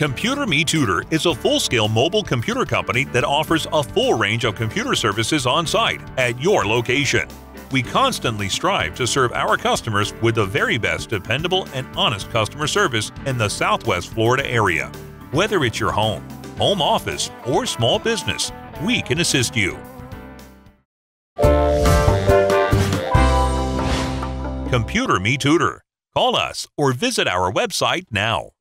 Computer Me Tutor is a full scale mobile computer company that offers a full range of computer services on site at your location. We constantly strive to serve our customers with the very best dependable and honest customer service in the Southwest Florida area. Whether it's your home, home office, or small business, we can assist you. Computer Me Tutor. Call us or visit our website now.